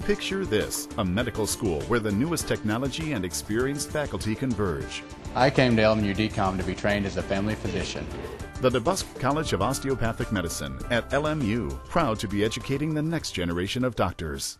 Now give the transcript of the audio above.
Picture this a medical school where the newest technology and experienced faculty converge. I came to LMU DCOM to be trained as a family physician. The DeBusk College of Osteopathic Medicine at LMU, proud to be educating the next generation of doctors.